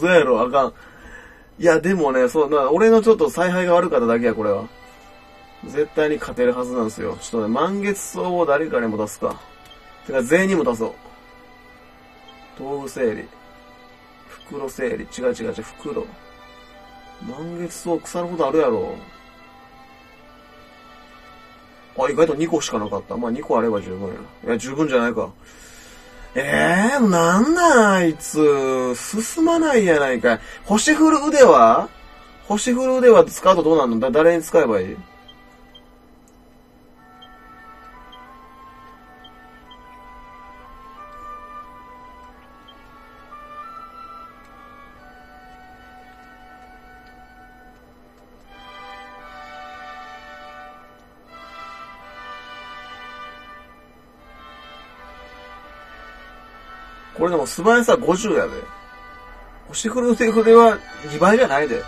嘘やろ、あかん。いや、でもね、そう、な、俺のちょっと采配が悪かっただけや、これは。絶対に勝てるはずなんですよ。ちょっとね、満月草を誰かにも出すか。てか、全員にも出そう。豆腐整理。袋整理。違う違う違う、袋。満月草腐ることあるやろ。あ、意外と2個しかなかった。まあ2個あれば十分や。いや、十分じゃないか。ええー、なんなんあいつ。進まないやないかい。星降る腕は？星降る腕は使うとどうなんの？だ、誰に使えばいい？これでも素早さ50やで。星降る腕筆は2倍じゃないで。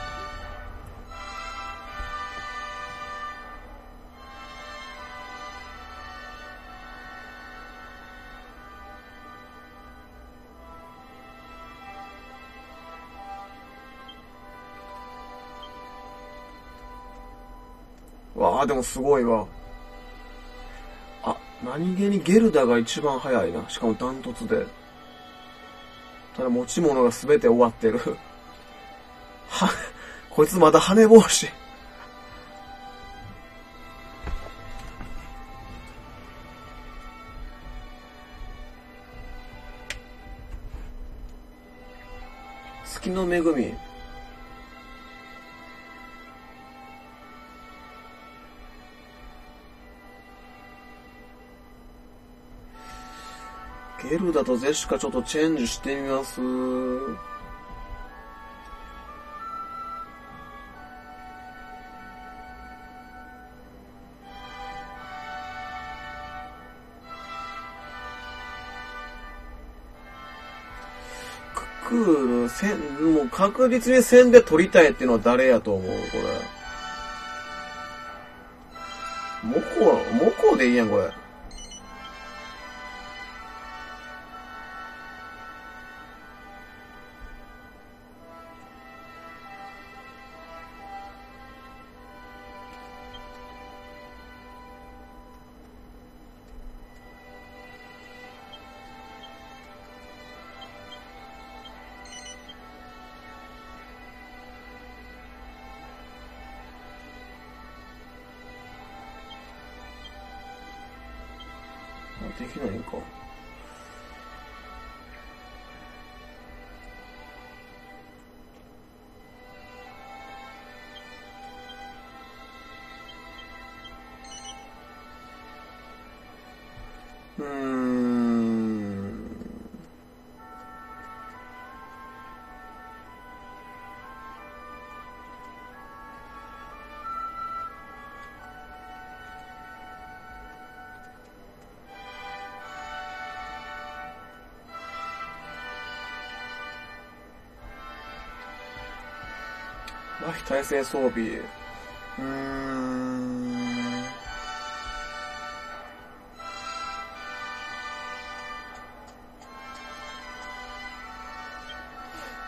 わあ、でもすごいわ。あ、何気にゲルダが一番早いな。しかもダントツで。ただ持ち物が全て終わってる。は、こいつまだ羽帽子。ゲルダとゼシカちょっとチェンジしてみます。ククール、せん、もう確実に線で取りたいっていうのは誰やと思うこれ。モコ、モコでいいやん、これ。できないんか。麻痺耐性装備。うーん。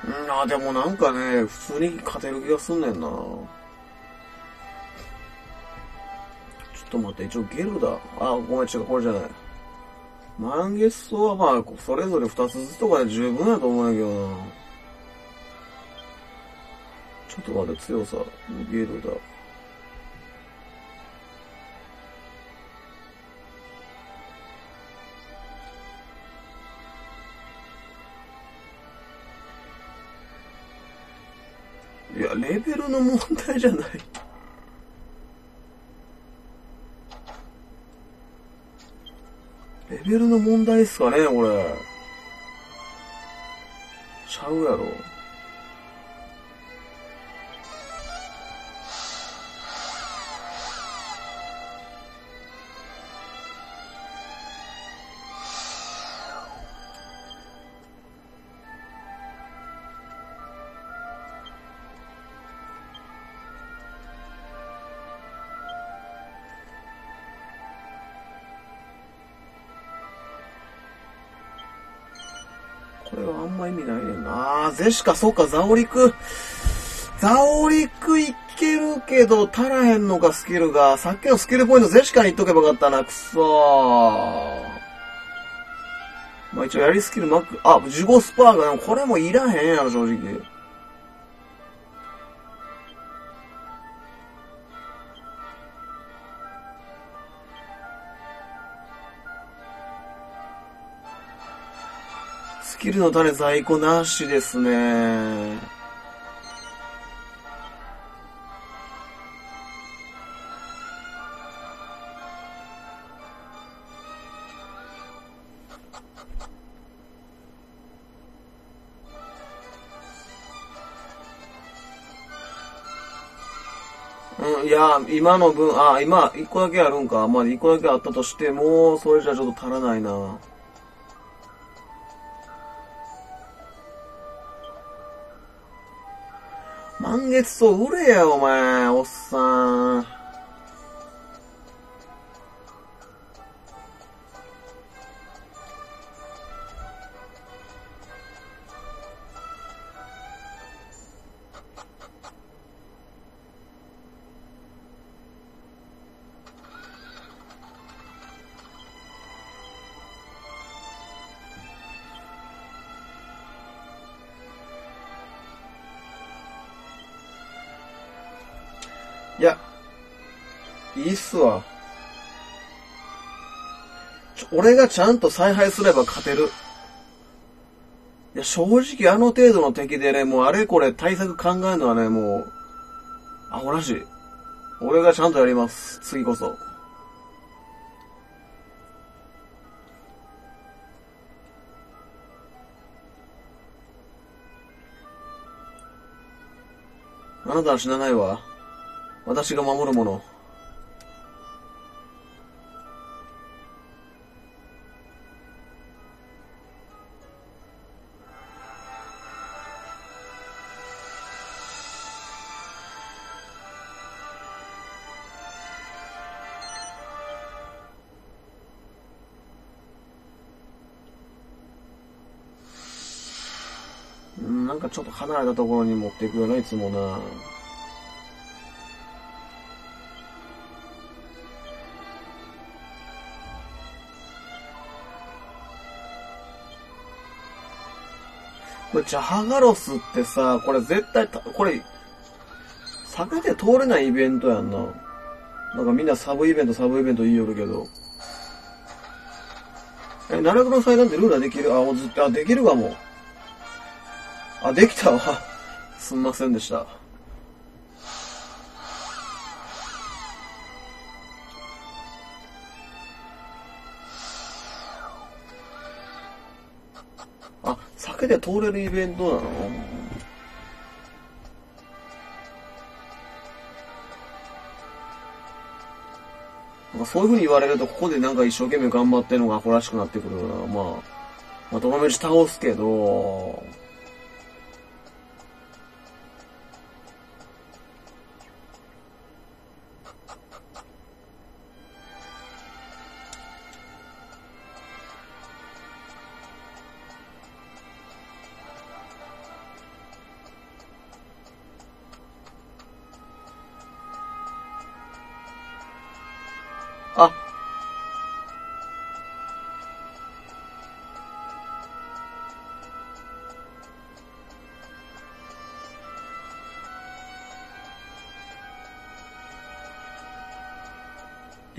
うん、あ、でもなんかね、普通に勝てる気がすんねんな。ちょっと待って、一応ゲルだ。あ、ごめん、違う、これじゃない。満月草はまあ、それぞれ二つずつとかで十分だと思うんやけどな。ちょっと待って、強さ、ゲルだ。いや、レベルの問題じゃない。レベルの問題っすかね、これ。ちゃうやろ。れはあんま意味ないねんな。あ、ゼシカ、そうか、ザオリク。ザオリクいけるけど、足らへんのか、スキルが。さっきのスキルポイントゼシカに言っとけばよかったな、くそー。まあ一応やりスキルマック、あ、15スパーが、これもいらへんやろ、正直。の種在庫なしですね。うん、いや、今の分、あ、今、一個だけあるんか。まあ、一個だけあったとしても、それじゃちょっと足らないな。半月草売れや、お前、おっさん。すわ。俺がちゃんと采配すれば勝てる。いや、正直あの程度の敵でね、もうあれこれ対策考えるのはね、もう、アホらしい。俺がちゃんとやります。次こそ。あなたは死なないわ。私が守るもの。ちょっと離れたところに持っていくよな、いつもな。これ、ジャハガロスってさ、これ絶対、これ、避けて通れないイベントやんな。なんかみんなサブイベント、サブイベント言いよるけど。え、奈落の祭壇ってルーラーできる？あ、ずっと、あ、できるかもう。あ、できたわ。すんませんでした。あ、酒で通れるイベントなの？なんかそういう風に言われると、ここでなんか一生懸命頑張ってるのがアホらしくなってくるな。まあ、まあ、ドラメジ倒すけど、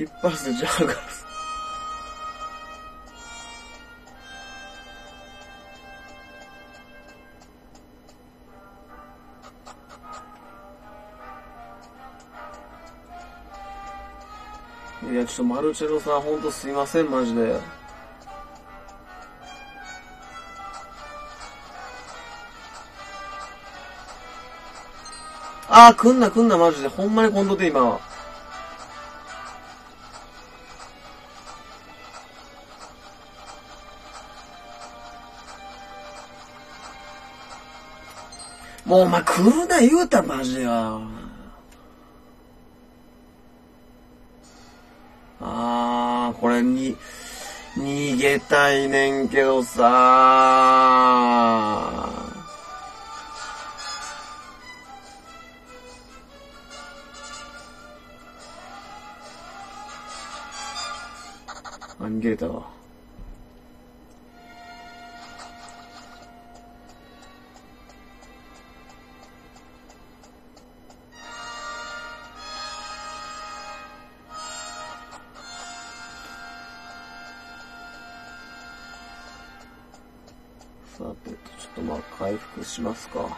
一発でジャーガース。いや、ちょっとマルチェロさん、ほんとすいません、マジで。あー、来んな来んな、マジで。ほんまに今度で今は。もうお前来るな言うたらマジでよ。あー、これに、逃げたいねんけどさあ、逃げたわ。しますか。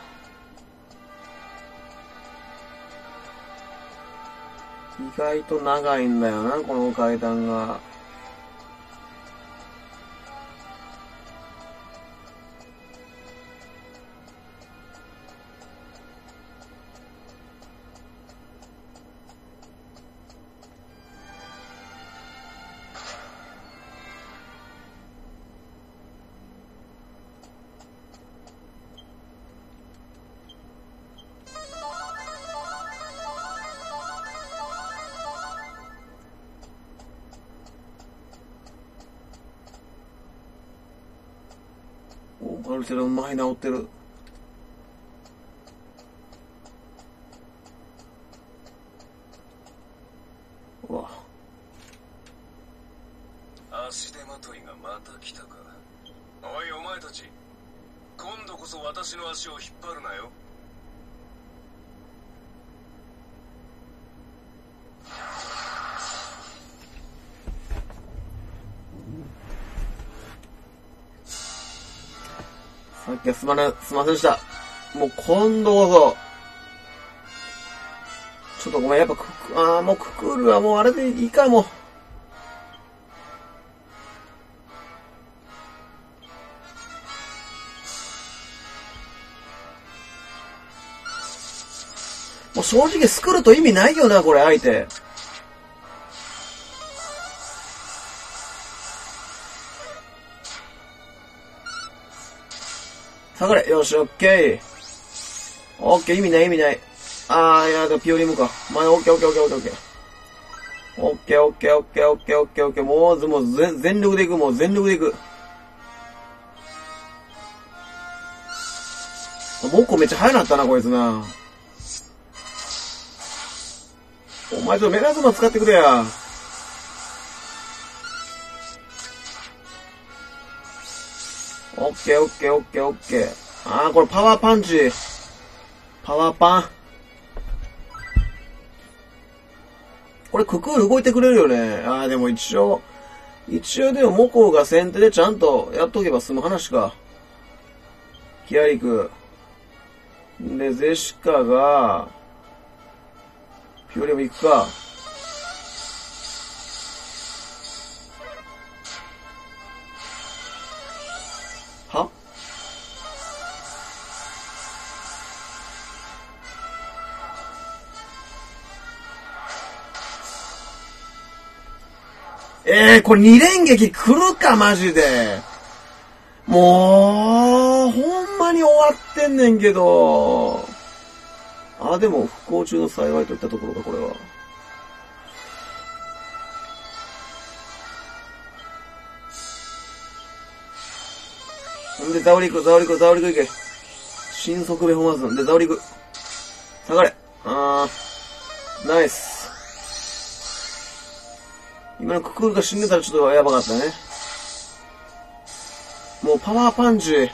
意外と長いんだよな、この階段が。これうまいな、おってる。うわ。足手まといがまた来たかおいお前たち今度こそ私の足を引っ張るなよさっきはすまな、すませんでした。もう今度こそ。ちょっとごめん、やっぱクク、あーもうククールはもうあれでいいかも。もう正直スクると意味ないよな、これ相手。下がれ。よし、オッケー。オッケー、意味ない、意味ない。あー、いやだ、ピオリムか。まあ、オッケー、オッケー、オッケー、オッケー。オッケー、オッケー、オッケー、オッケー、オッケー、オッケー。もう、もう、全全力でいく、もう全力でいく。もうこめっちゃ速なったな、こいつな。お前ちょっとメラズマ使ってくれや。オッケーオッケーオッケーオッケー。あー、これパワーパンチ。パワーパン。これククール動いてくれるよね。あー、でも一応、一応でもモコが先手でちゃんとやっとけば済む話か。キアリク。で、ゼシカが、フィオリも行くか。これ二連撃来るか、マジで。もう、ほんまに終わってんねんけど。あ、でも、不幸中の幸いといったところか、これは。んで、ザオリク、ザオリク、ザオリクいけ。新速ベホマーズ。で、ザオリク。下がれ。あー、ナイス。今のククールが死んでたらちょっとやばかったね。もうパワーパンチ。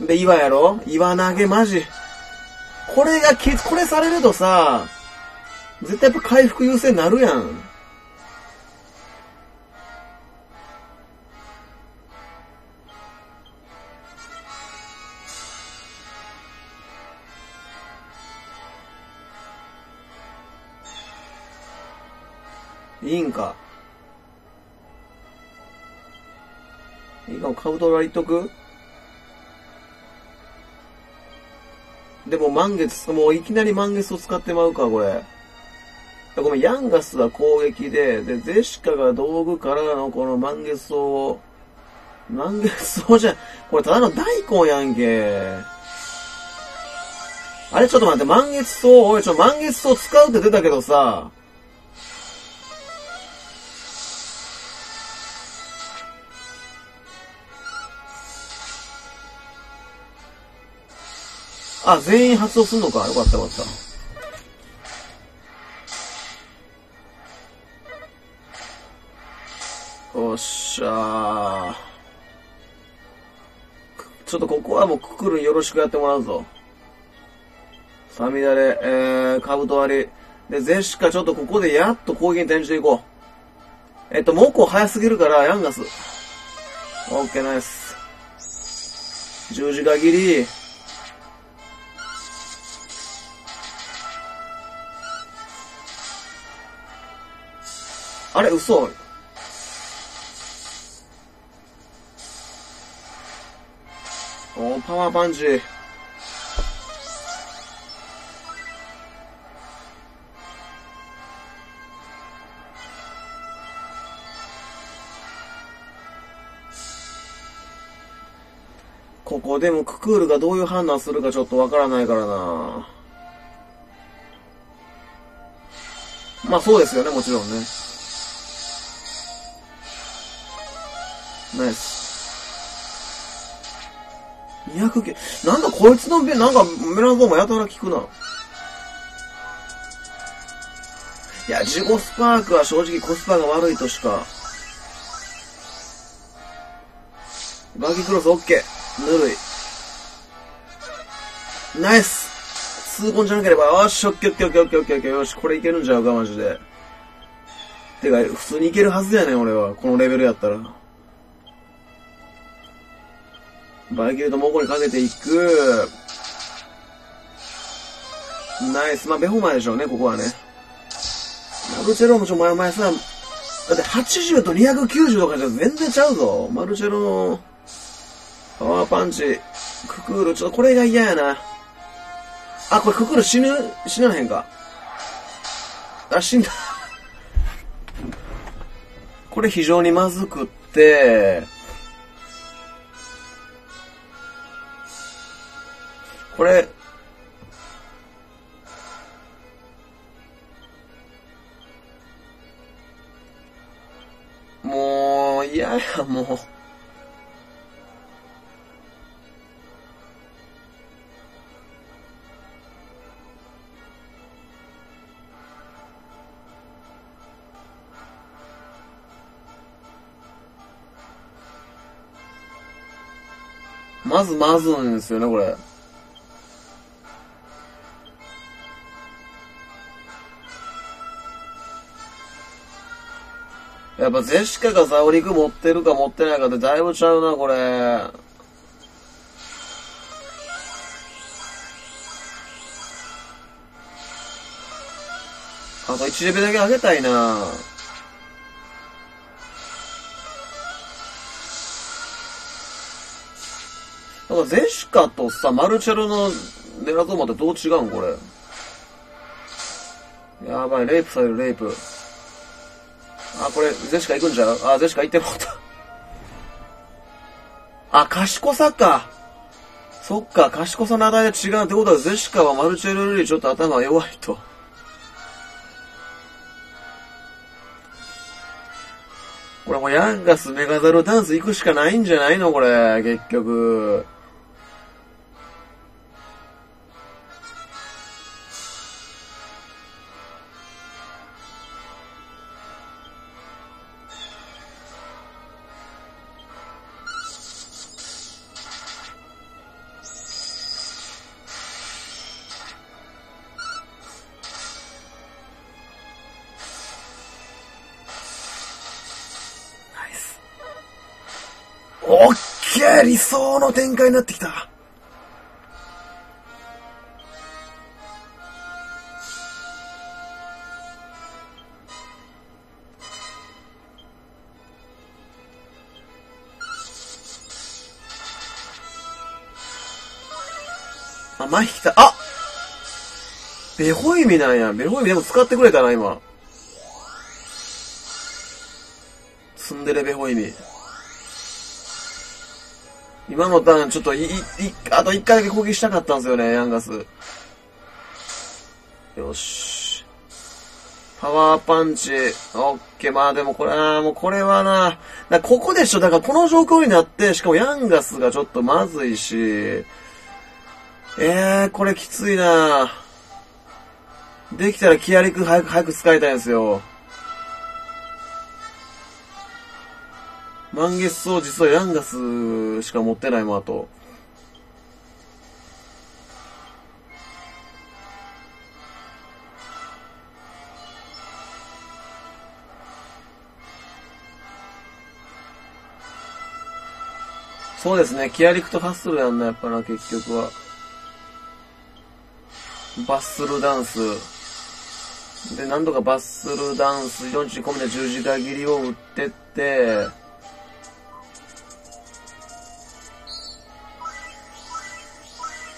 で、岩やろ？岩投げマジ。これが、これされるとさ、絶対やっぱ回復優勢になるやん。いい、とく？でも満月、もういきなり満月を使ってまうか、これ。ごめん、ヤンガスは攻撃で、で、ゼシカが道具からのこの満月草を、満月草じゃ、これただの大根やんけ。あれ、ちょっと待って、満月草、おい、ちょ、満月草使うって出たけどさ、あ、全員発動すんのか。よかったよかった。よっしゃー。ちょっとここはもうククルンよろしくやってもらうぞ。サミダレ、えー、カブト割り。で、ゼシカちょっとここでやっと攻撃に転じていこう。えっと、モコ早すぎるから、ヤンガス。オッケーナイス。十字架切り。あれ、嘘。おーパワーパンチ。ここでもククールがどういう判断するかちょっとわからないからなまあそうですよね、もちろんね。200、なんだこいつの、なんかメランゾーマやたら効くな。いや、ジゴスパークは正直コスパが悪いとしか。バーキークロスオッケー。ぬるい。ナイス痛恨じゃなければ、よし、オッケーオッケーオッケーオッケーオッケーよし、これいけるんちゃうか、マジで。てか、普通にいけるはずやねん、俺は。このレベルやったら。バイキルとモコにかけていく。ナイス。まあ、ベホマでしょうね、ここはね。マルチェロもちょ、前前さ、だって80と290とかじゃ全然ちゃうぞ。マルチェロの、パワーパンチ、ククール、ちょっとこれが嫌やな。あ、これククール死ぬ、死なへんか。あ、死んだ。これ非常にまずくって、これ、もう、嫌や、もう。まずまずなんですよね、これ。やっぱゼシカがザオリク持ってるか持ってないかってだいぶちゃうな、これ。あと1レベルだけ上げたいななんかゼシカとさ、マルチェルのネラゾーマってどう違うんこれ。やばい、レイプされる、レイプ。これ、ゼシカ行くんちゃう？あ、ゼシカ行ってもうた。あ、賢さか。そっか、賢さの値が違うってことは、ゼシカはマルチェルよりちょっと頭が弱いと。これもうヤンガスメガザルダンス行くしかないんじゃないの？これ、結局。理想の展開になってきた。あ、麻痺きた。あベホイミなんや。ベホイミでも使ってくれたな、今。ツンデレベホイミ。今のターン、ちょっとい、い、あと一回だけ攻撃したかったんですよね、ヤンガス。よし。パワーパンチ。オッケー。まあでもこれは、もうこれはな。だここでしょ。だからこの状況になって、しかもヤンガスがちょっとまずいし。えー、これきついなできたらキアリク早く、早く使いたいんですよ。満月草実はヤンガスしか持ってないもん、あと。そうですね、キアリクとハッスルやんな、やっぱな、結局は。バッスルダンス。で、なんとかバッスルダンス40込みで十字架切りを打ってって、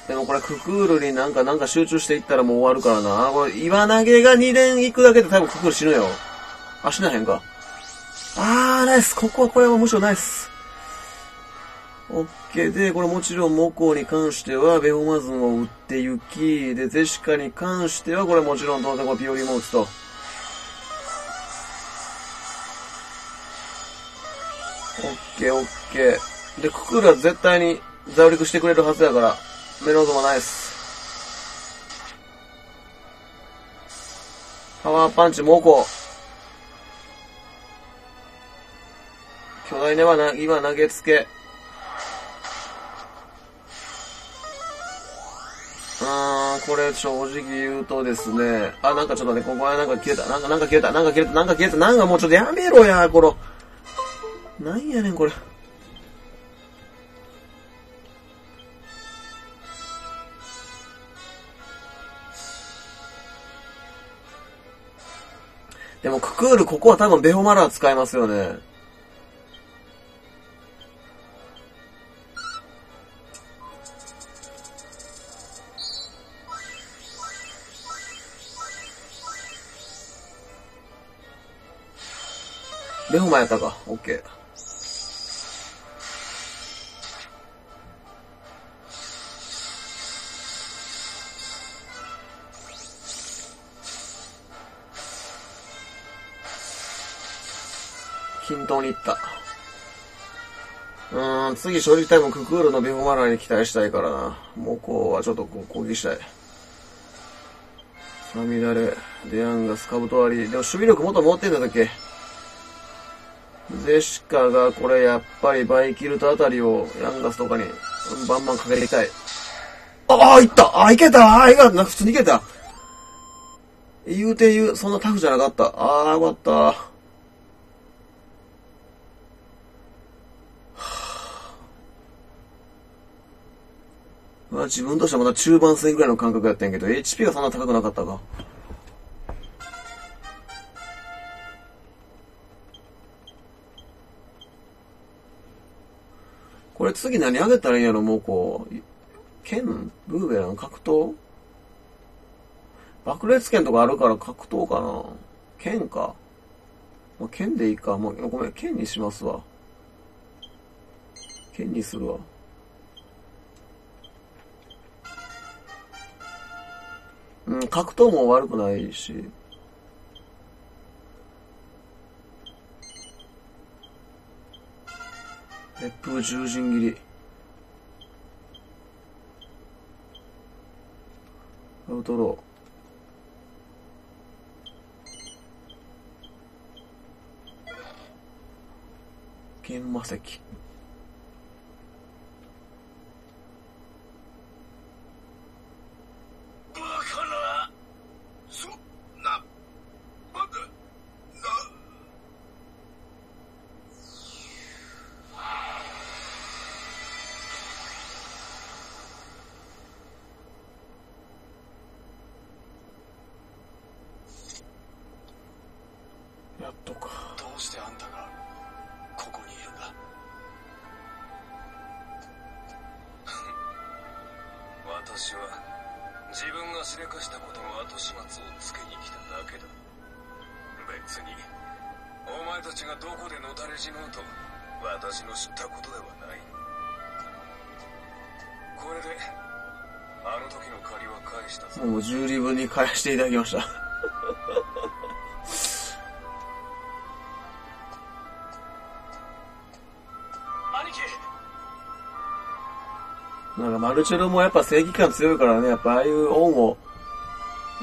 でもこれククールになんかなんか集中していったらもう終わるからな。これ岩投げが2連行くだけで多分ククール死ぬよ。あ、死なへんか。あー、ナイス。ここはこれはむしろナイス。オッケーで、これもちろんモコに関してはベホマズンを打って行き、で、ゼシカに関してはこれもちろん当然これピオリも打つと。オッケーオッケー。で、ククールは絶対にザウリクしてくれるはずやから、メローズもナイス。パワーパンチモコ。巨大ネバな、今投げつけ。あー、これ正直言うとですね、あ、なんかちょっとね、ここはなんか消えた、なんか、なんか消えた、なんか消えた、なんか消えた、なんかもうちょっとやめろや、この。なんやねん、これ。クール、ここは多分ベホマラー使いますよね。ベホマやったか。オッケー。均等にいった。うーん、次正直多分ククールのビフマラーに期待したいからな。もうこうはちょっとこう攻撃したい。サミダレ、デヤンガス、カブトワリー。でも守備力もっと持ってんだったっけ？ゼシカがこれやっぱりバイキルトあたりをヤンガスとかにバンバンかけていきたい。ああ、いったああ、いけたああ、いかった普通にいけた言うて言う、そんなタフじゃなかった。ああ、よかった。まあ、自分としてはまだ中盤戦ぐらいの感覚やったんやけど、HP がそんな高くなかったか。これ次何あげたらいいんやろもうこう、剣ブーベラン格闘？爆裂剣とかあるから格闘かな剣か。まあ、剣でいいか。もう、ごめん、剣にしますわ。剣にするわ。うん、格闘も悪くないし。熱風十人切り。アウトロー。剣魔石。私は自分がしでかしたことの後始末をつけに来ただけだ。別にお前たちがどこでのたれ死のうと私の知ったことではない。これであの時の借りは返したぞ。もう10分に返していただきました。なんかマルチェロもやっぱ正義感強いからね、やっぱああいう恩を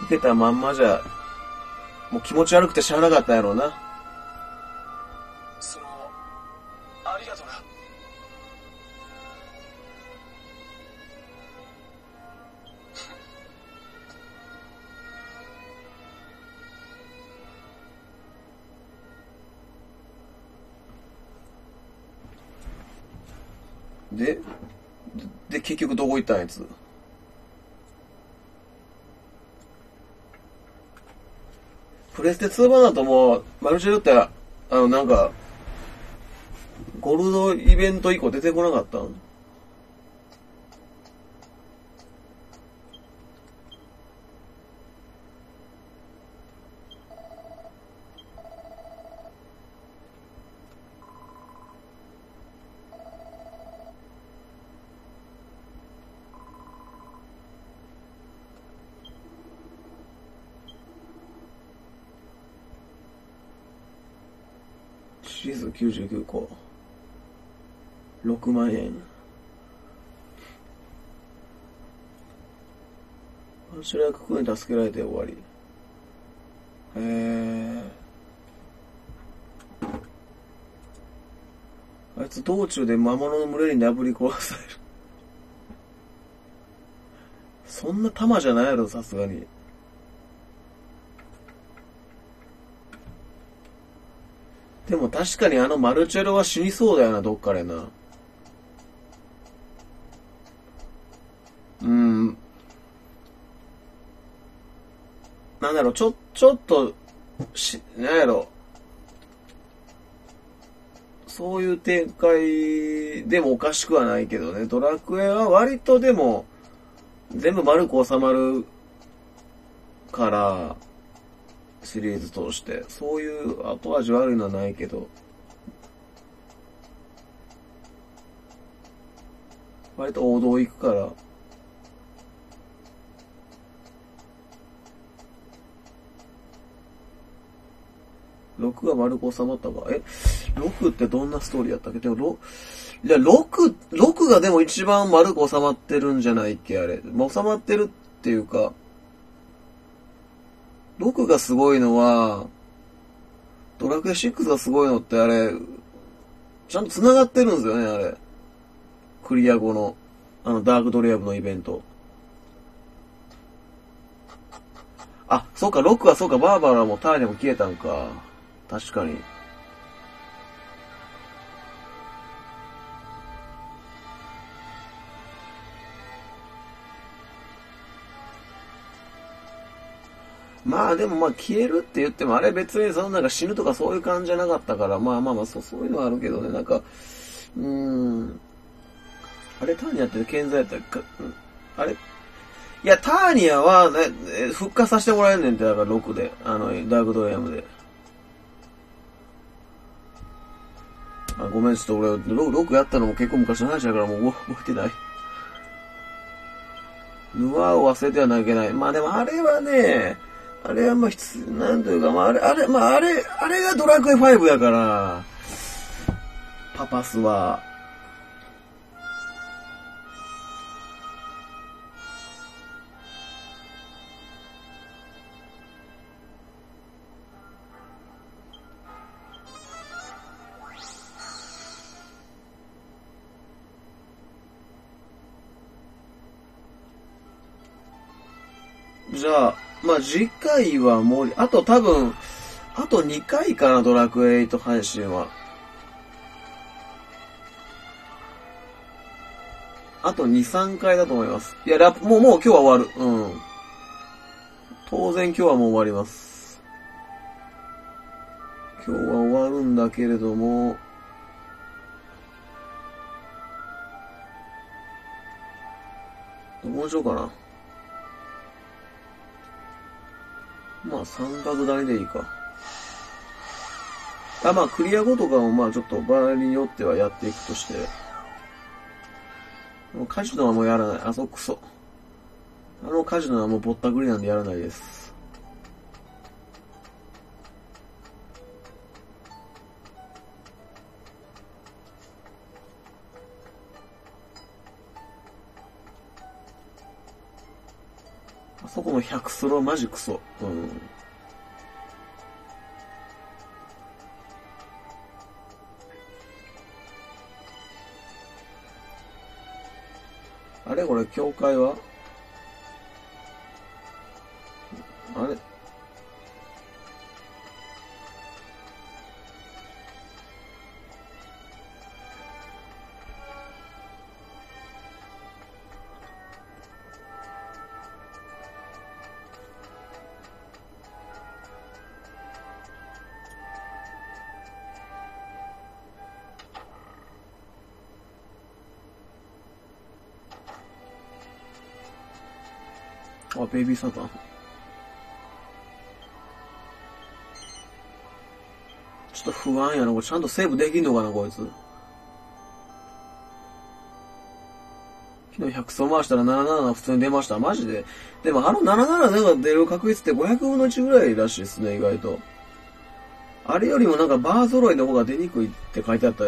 受けたまんまじゃ、もう気持ち悪くてしゃあなかったんやろうな。そのありがとなで、で、結局どこ行ったんやつ。プレステ2版だともう、マルチェルって、あの、なんか、ゴールドイベント以降出てこなかったん？99個。6万円。私らククに助けられて終わり。へえ。あいつ道中で魔物の群れに殴り殺される。そんな玉じゃないやろ、さすがに。でも確かにあのマルチェロは死にそうだよな、どっかでな。うん。なんだろう、ちょ、ちょっと、し、なんやろ。そういう展開でもおかしくはないけどね。ドラクエは割とでも、全部丸く収まるから、シリーズ通して。そういう後味悪いのはないけど。割と王道行くから。6が丸く収まったか。え ?6 ってどんなストーリーやったっけ？でも、いや、6、6がでも一番丸く収まってるんじゃないっけあれ。収まってるっていうか、6がすごいのは、ドラクエ6がすごいのってあれ、ちゃんと繋がってるんですよね、あれ。クリア後の、あの、ダークドリアブのイベント。あ、そうか、6はそうか、バーバラもターニャも消えたんか。確かに。まあでもまあ消えるって言ってもあれ別にそのなんか死ぬとかそういう感じじゃなかったから、まあまあまあそうそういうのはあるけどね、なんか、うーん。あれターニアって健在やったか、あれ？いや、ターニアは、ね、復活させてもらえんねんって、だから6で。あの、ダークドレアムで。あごめん、ちょっと俺、6, 6やったのも結構昔の話だからもう覚えてない。ヌアーを忘れてはなきゃいけない。まあでもあれはね、あれはまあ、なんというか、まああれ、あれ、まああれ、あれがドラクエ5やから、パパスは。次回はもう、あと多分、あと2回かな、ドラクエ8配信は。あと2、3回だと思います。いや、ラップ、もう、もう今日は終わる。うん。当然今日はもう終わります。今日は終わるんだけれども、どうしようかな。まあ、三角台でいいか。あ、まあ、クリア後とかも、まあ、ちょっと場合によってはやっていくとして。もうカジノはもうやらない。あ、そう、クソ。あのカジノはもうぼったくりなんでやらないです。そこの100スロマジクソ。うん。あれ？これ、教会は？あれ？ベイビーサタン。ちょっと不安やな。これちゃんとセーブできんのかな、こいつ。昨日100層回したら77が普通に出ました。マジで。でもあの77が出る確率って500分の1ぐらいらしいですね、意外と。あれよりもなんかバー揃いの方が出にくいって書いてあった